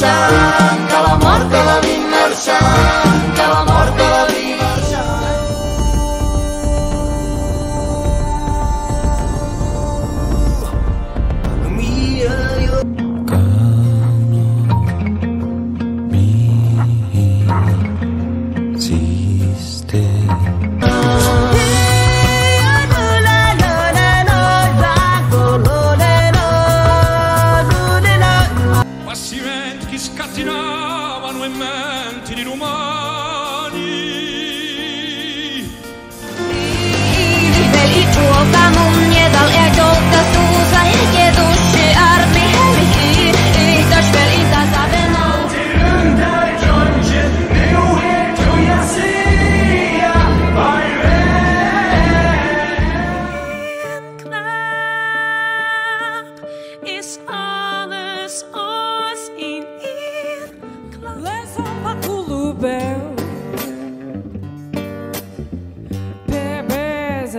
marxant, que la mort que la vinc marxant, que la mort Passimenti che scattinavano in menti di romani. Veli tuota mun jedal ja jouta suusa ja duši armi heli Ihtaš veli ta zavenol Is alles